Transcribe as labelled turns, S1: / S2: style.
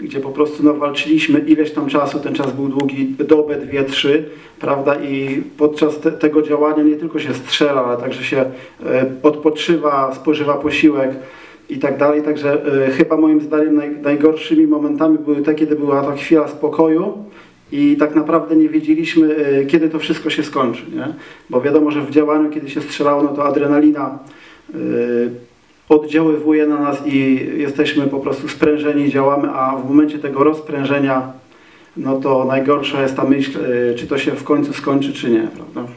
S1: gdzie po prostu no, walczyliśmy ileś tam czasu, ten czas był długi, dobę, dwie, trzy, prawda, i podczas te, tego działania nie tylko się strzela, ale także się e, odpoczywa, spożywa posiłek i tak dalej, także e, chyba moim zdaniem naj, najgorszymi momentami były te, kiedy była ta chwila spokoju i tak naprawdę nie wiedzieliśmy, e, kiedy to wszystko się skończy, nie? bo wiadomo, że w działaniu, kiedy się strzelało, no to adrenalina oddziaływuje na nas i jesteśmy po prostu sprężeni, działamy, a w momencie tego rozprężenia, no to najgorsza jest ta myśl, y, czy to się w końcu skończy, czy nie, prawda?